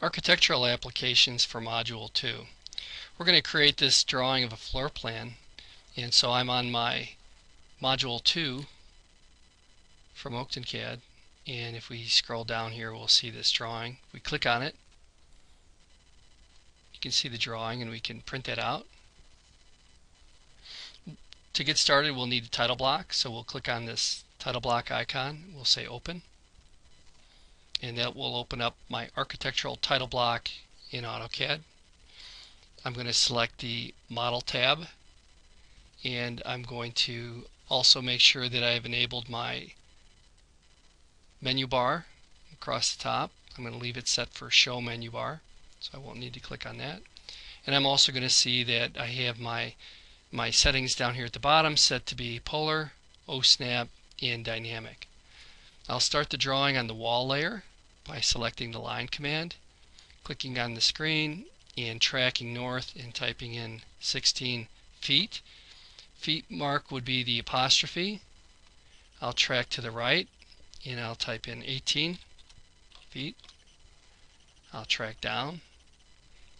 Architectural Applications for Module 2. We're going to create this drawing of a floor plan and so I'm on my Module 2 from OctanCAD and if we scroll down here we'll see this drawing. We click on it you can see the drawing and we can print that out. To get started we'll need a title block so we'll click on this title block icon. We'll say open and that will open up my architectural title block in AutoCAD. I'm going to select the model tab and I'm going to also make sure that I've enabled my menu bar across the top. I'm going to leave it set for show menu bar so I won't need to click on that and I'm also going to see that I have my my settings down here at the bottom set to be polar, OSNAP, and dynamic. I'll start the drawing on the wall layer by selecting the line command, clicking on the screen and tracking north and typing in 16 feet. Feet mark would be the apostrophe. I'll track to the right and I'll type in 18 feet. I'll track down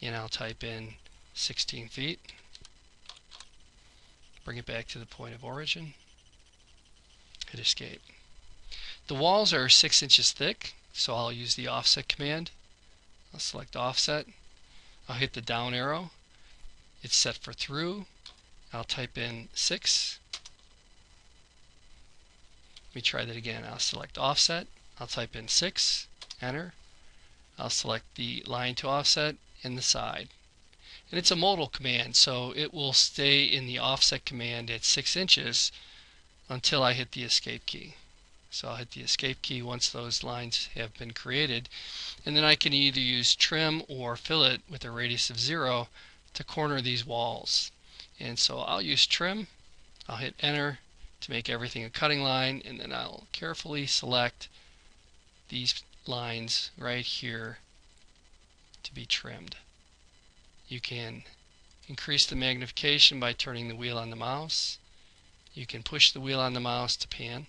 and I'll type in 16 feet. Bring it back to the point of origin. Hit escape. The walls are 6 inches thick, so I'll use the offset command. I'll select offset. I'll hit the down arrow. It's set for through. I'll type in 6. Let me try that again. I'll select offset. I'll type in 6. Enter. I'll select the line to offset and the side. And it's a modal command, so it will stay in the offset command at 6 inches until I hit the escape key. So I'll hit the escape key once those lines have been created. And then I can either use trim or fillet with a radius of 0 to corner these walls. And so I'll use trim. I'll hit enter to make everything a cutting line and then I'll carefully select these lines right here to be trimmed. You can increase the magnification by turning the wheel on the mouse. You can push the wheel on the mouse to pan.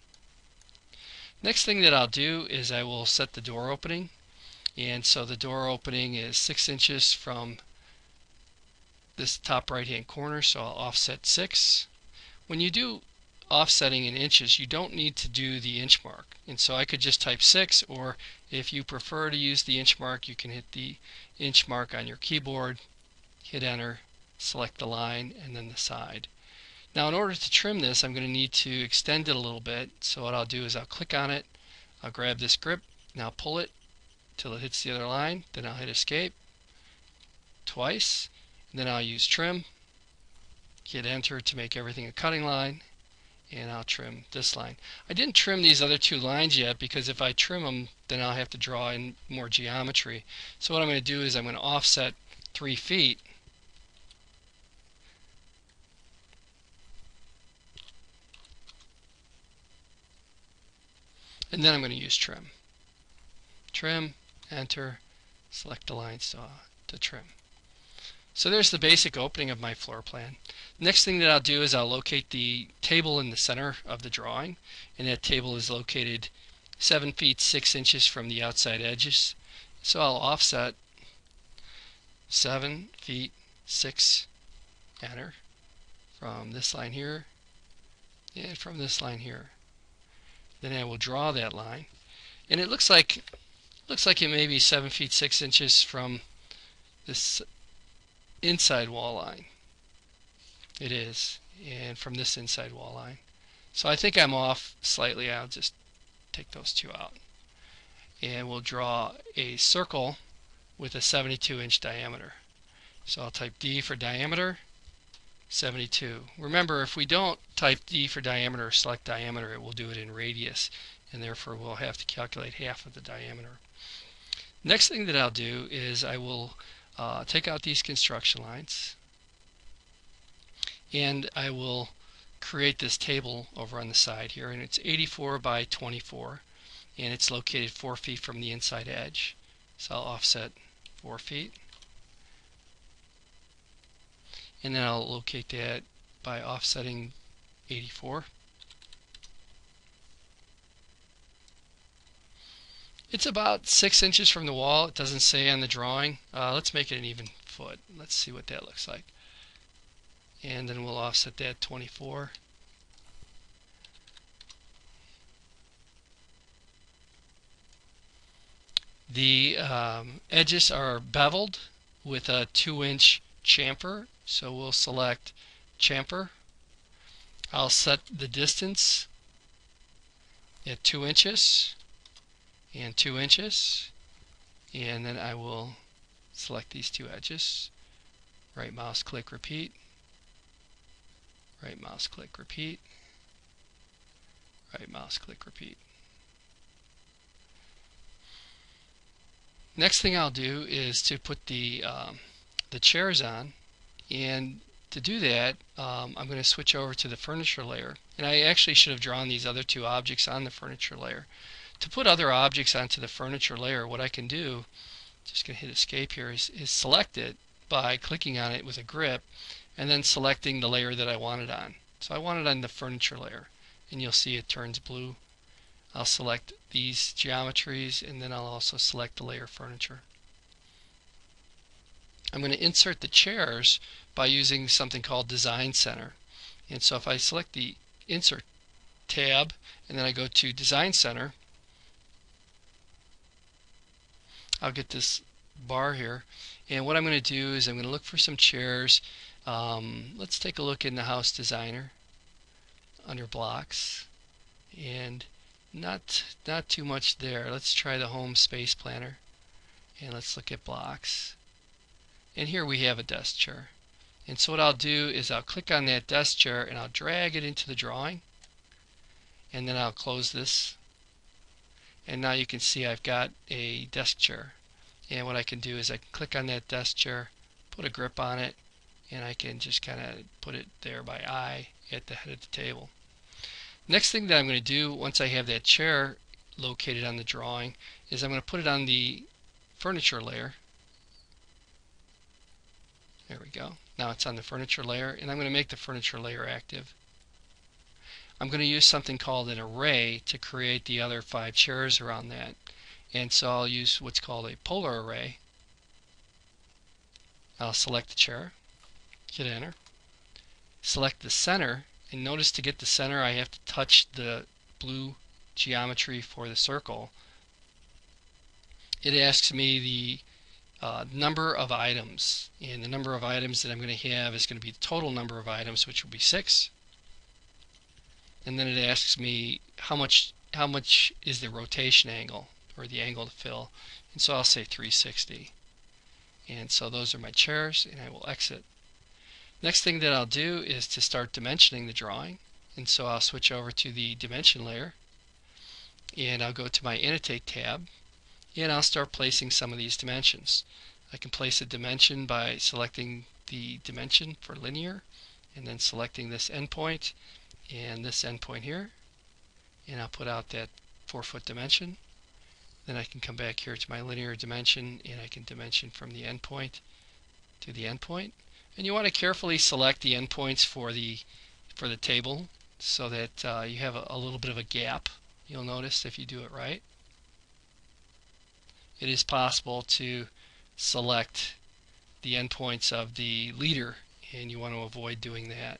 Next thing that I'll do is I will set the door opening. And so the door opening is 6 inches from this top right hand corner, so I'll offset 6. When you do offsetting in inches, you don't need to do the inch mark. And so I could just type 6, or if you prefer to use the inch mark, you can hit the inch mark on your keyboard, hit enter, select the line, and then the side. Now in order to trim this I'm going to need to extend it a little bit so what I'll do is I'll click on it I'll grab this grip now pull it till it hits the other line then I'll hit escape twice and then I'll use trim hit enter to make everything a cutting line and I'll trim this line. I didn't trim these other two lines yet because if I trim them then I'll have to draw in more geometry. So what I'm going to do is I'm going to offset 3 feet and then I'm going to use trim. Trim, enter, select the line saw to trim. So there's the basic opening of my floor plan. Next thing that I'll do is I'll locate the table in the center of the drawing and that table is located 7 feet 6 inches from the outside edges. So I'll offset 7 feet 6 enter from this line here and from this line here. Then I will draw that line. And it looks like looks like it may be 7 feet 6 inches from this inside wall line. It is. And from this inside wall line. So I think I'm off slightly. I'll just take those two out. And we'll draw a circle with a 72 inch diameter. So I'll type D for diameter 72. Remember, if we don't type D for diameter or select diameter, it will do it in radius, and therefore we'll have to calculate half of the diameter. Next thing that I'll do is I will uh, take out these construction lines, and I will create this table over on the side here, and it's 84 by 24, and it's located 4 feet from the inside edge. So I'll offset 4 feet and then I'll locate that by offsetting 84 It's about six inches from the wall. It doesn't say on the drawing. Uh, let's make it an even foot. Let's see what that looks like. And then we'll offset that 24. The um, edges are beveled with a 2 inch chamfer. So we'll select chamfer. I'll set the distance at 2 inches and 2 inches. And then I will select these two edges. Right mouse click repeat. Right mouse click repeat. Right mouse click repeat. Next thing I'll do is to put the um, the chairs on and to do that um, I'm going to switch over to the furniture layer and I actually should have drawn these other two objects on the furniture layer to put other objects onto the furniture layer, what I can do, just going to hit escape here, is, is select it by clicking on it with a grip and then selecting the layer that I want it on. So I want it on the furniture layer and you'll see it turns blue. I'll select these geometries and then I'll also select the layer furniture. I'm going to insert the chairs by using something called Design Center. And so if I select the Insert tab and then I go to Design Center, I'll get this bar here. And what I'm going to do is I'm going to look for some chairs. Um, let's take a look in the house designer under blocks. And not, not too much there. Let's try the home space planner. And let's look at blocks. And here we have a desk chair. And so what I'll do is I'll click on that desk chair and I'll drag it into the drawing. And then I'll close this and now you can see I've got a desk chair and what I can do is I can click on that desk chair put a grip on it and I can just kind of put it there by eye at the head of the table next thing that I'm going to do once I have that chair located on the drawing is I'm going to put it on the furniture layer there we go now it's on the furniture layer and I'm going to make the furniture layer active I'm going to use something called an array to create the other five chairs around that. And so I'll use what's called a polar array. I'll select the chair, hit enter, select the center, and notice to get the center I have to touch the blue geometry for the circle. It asks me the uh, number of items, and the number of items that I'm going to have is going to be the total number of items, which will be 6 and then it asks me how much how much is the rotation angle or the angle to fill. And so I'll say 360 and so those are my chairs and I will exit. Next thing that I'll do is to start dimensioning the drawing. And so I'll switch over to the dimension layer. And I'll go to my annotate tab and I'll start placing some of these dimensions. I can place a dimension by selecting the dimension for linear and then selecting this endpoint and this endpoint here and I'll put out that four foot dimension. Then I can come back here to my linear dimension and I can dimension from the endpoint to the endpoint. And you want to carefully select the endpoints for the for the table so that uh, you have a, a little bit of a gap. You'll notice if you do it right it is possible to select the endpoints of the leader and you want to avoid doing that.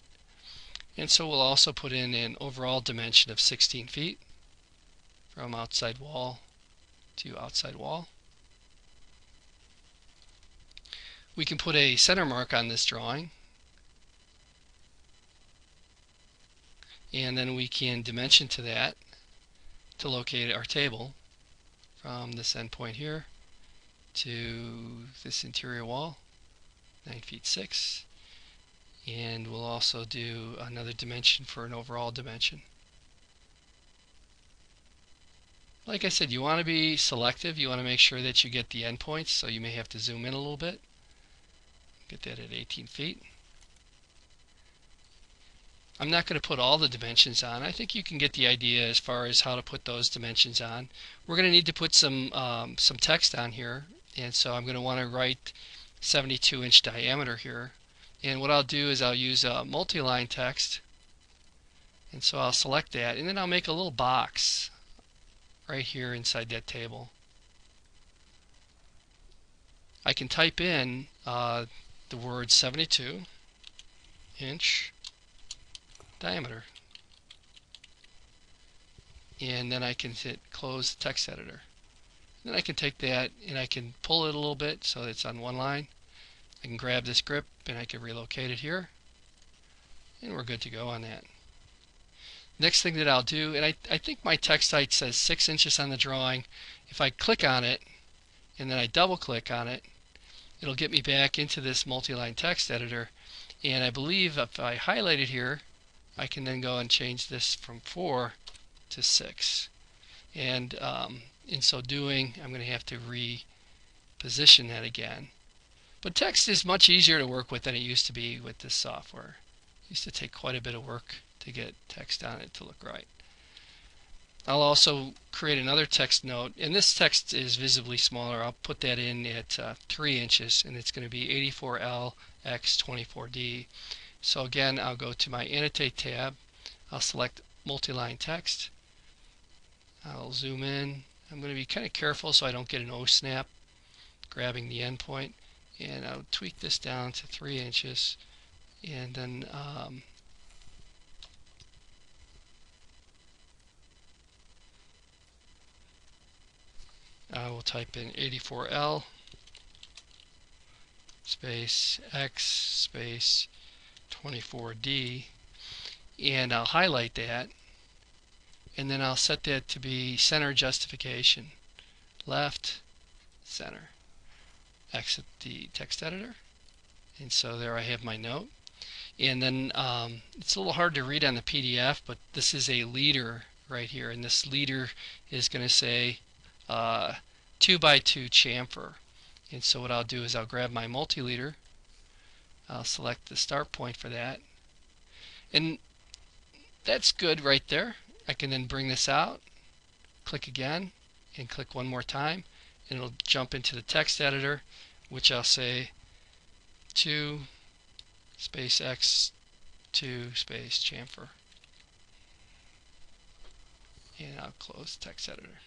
And so we'll also put in an overall dimension of 16 feet from outside wall to outside wall. We can put a center mark on this drawing. And then we can dimension to that to locate our table from this endpoint here to this interior wall 9 feet 6 and we'll also do another dimension for an overall dimension. Like I said, you want to be selective. You want to make sure that you get the endpoints, so you may have to zoom in a little bit. Get that at 18 feet. I'm not going to put all the dimensions on. I think you can get the idea as far as how to put those dimensions on. We're going to need to put some um, some text on here, and so I'm going to want to write 72 inch diameter here and what I'll do is I'll use a multi-line text. And so I'll select that and then I'll make a little box right here inside that table. I can type in uh, the word 72 inch diameter. And then I can hit close text editor. Then I can take that and I can pull it a little bit so it's on one line. I can grab this grip and I can relocate it here. And we're good to go on that. Next thing that I'll do and I, I think my text height says six inches on the drawing. If I click on it and then I double click on it it'll get me back into this multi-line text editor. And I believe if I highlight it here I can then go and change this from 4 to 6 and um, in so doing I'm going to have to reposition that again. But text is much easier to work with than it used to be with this software. It used to take quite a bit of work to get text on it to look right. I'll also create another text note and this text is visibly smaller. I'll put that in at uh, 3 inches and it's going to be 84L x 24D so again I'll go to my annotate tab. I'll select multi-line text. I'll zoom in. I'm going to be kind of careful so I don't get an O snap grabbing the endpoint. And I'll tweak this down to 3 inches. And then um, I will type in 84L space X space 24D and I'll highlight that. And then I'll set that to be center justification. Left center. Exit the text editor. And so there I have my note. And then um, it's a little hard to read on the PDF but this is a leader right here. And this leader is going to say uh, 2 by 2 chamfer. And so what I'll do is I'll grab my multi-leader. I'll select the start point for that. And that's good right there. I can then bring this out, click again, and click one more time. And it'll jump into the text editor, which I'll say 2 space x 2 space chamfer. And I'll close text editor.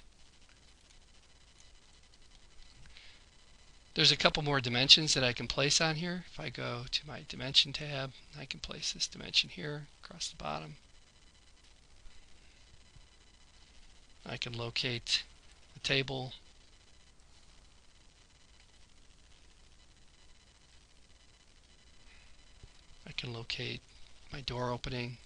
There's a couple more dimensions that I can place on here. If I go to my dimension tab, I can place this dimension here across the bottom. I can locate the table. I can locate my door opening.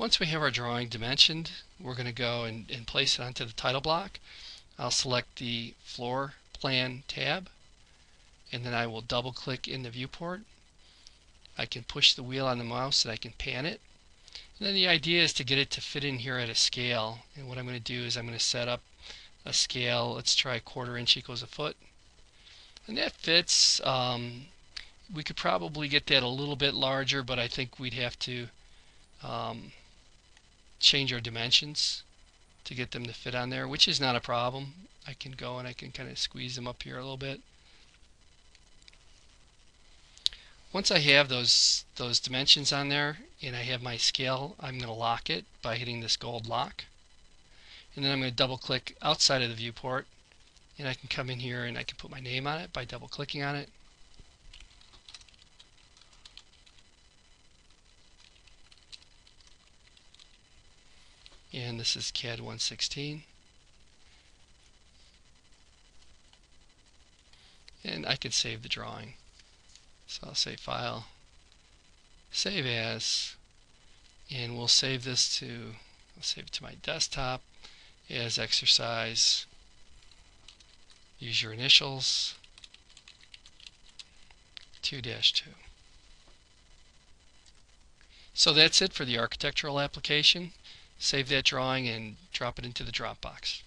Once we have our drawing dimensioned, we're going to go and, and place it onto the title block. I'll select the floor plan tab and then I will double click in the viewport. I can push the wheel on the mouse and I can pan it. And then the idea is to get it to fit in here at a scale. And what I'm going to do is I'm going to set up a scale. Let's try a quarter inch equals a foot. And that fits. Um, we could probably get that a little bit larger, but I think we'd have to um, change our dimensions to get them to fit on there, which is not a problem. I can go and I can kind of squeeze them up here a little bit. Once I have those those dimensions on there and I have my scale, I'm going to lock it by hitting this gold lock. And then I'm going to double click outside of the viewport and I can come in here and I can put my name on it by double clicking on it. And this is CAD 116 and I could save the drawing. So I'll say file save as and we'll save this to I'll save it to my desktop as exercise. Use your initials. 2-2 so that's it for the architectural application save that drawing and drop it into the Dropbox.